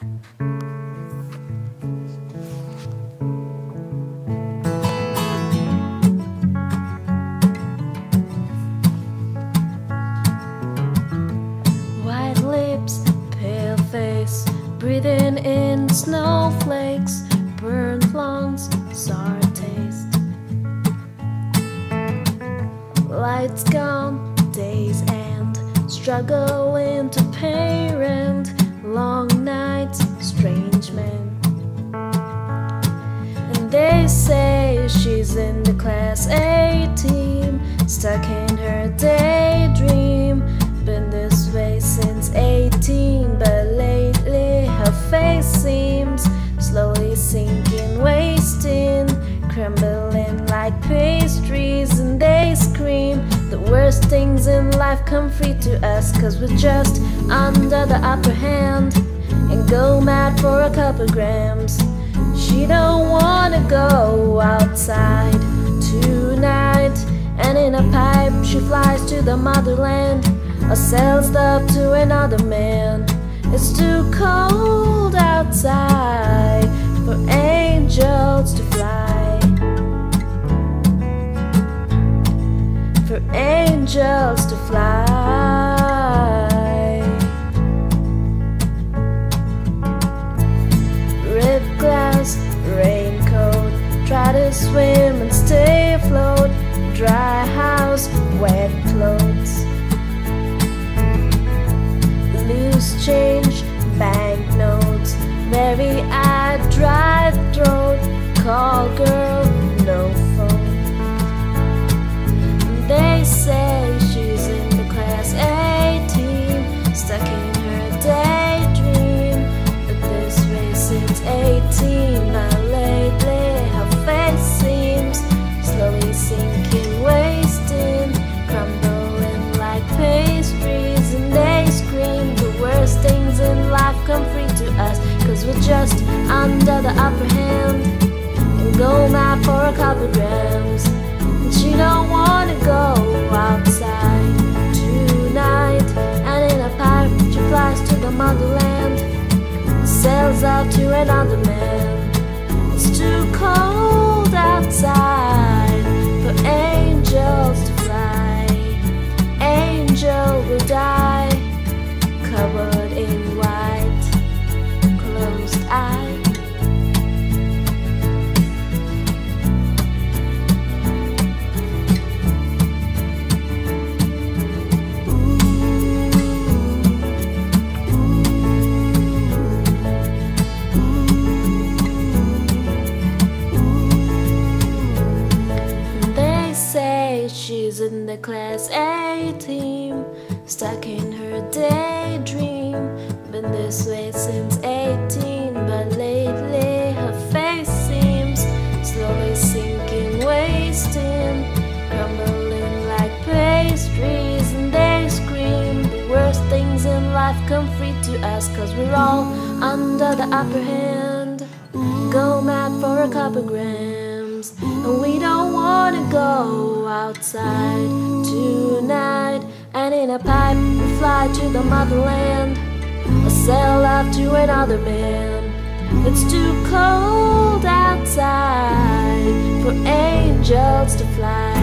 White lips, pale face, breathing in snowflakes, burned lungs, sour taste. Lights gone, days end, struggling to parent, long say she's in the class A team, stuck in her daydream. Been this way since 18, but lately her face seems slowly sinking, wasting, crumbling like pastries. And they scream the worst things in life come free to us, cause we're just under the upper hand and go mad for a couple grams. She don't wanna go outside tonight. And in a pipe she flies to the motherland. Or sells love to another man. It's too cold outside For angels to fly. For angels to fly swim and stay afloat. Dry house, wet clothes. Loose change, banknotes. Very eye, dry us, cause we're just under the upper hand and go mad for a couple grams. And she don't wanna go outside tonight. And in a pipe, she flies to the motherland, sails out to another man. It's too cold outside in the class A team, stuck in her daydream. Been this way since 18, but lately her face seems slowly sinking, wasting, crumbling like pastries. And they scream the worst things in life come free to us, cause we're all under the upper hand. Go mad for a couple grams. And we go outside tonight. And in a pipe, we fly to the motherland. Or sell love to another man. It's too cold outside for angels to fly.